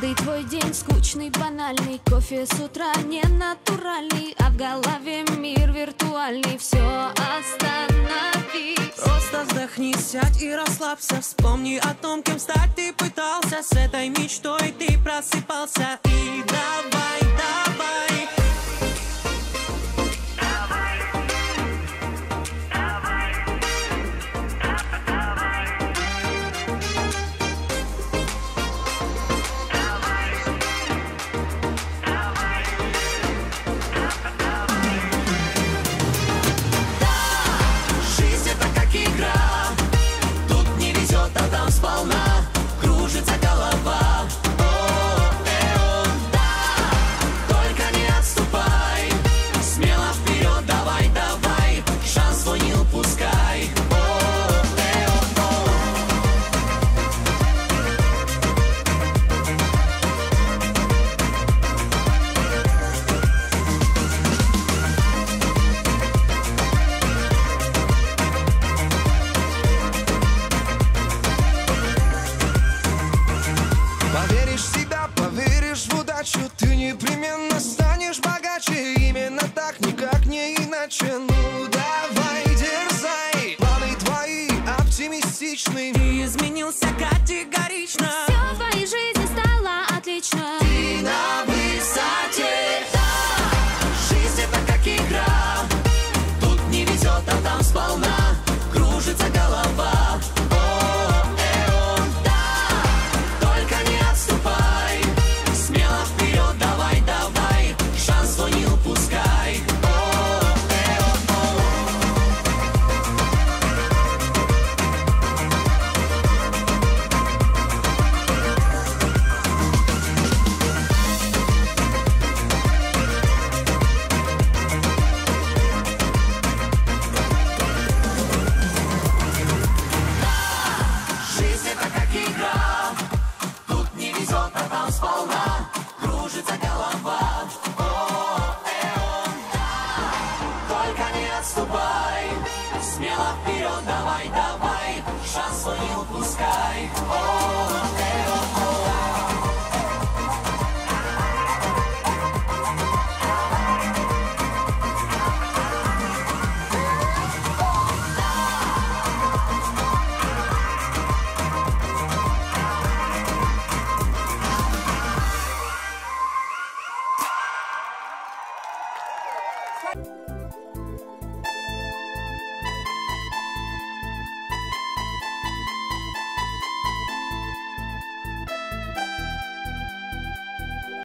Каждый твой день скучный, банальный Кофе с утра не натуральный А в голове мир виртуальный. Все остановись. Просто вздохни, сядь и расслабься. Вспомни о том, кем стать ты пытался. С этой мечтой ты просыпался. вечный. Ты изменился Смело вперед, давай, давай, шансы не упускай.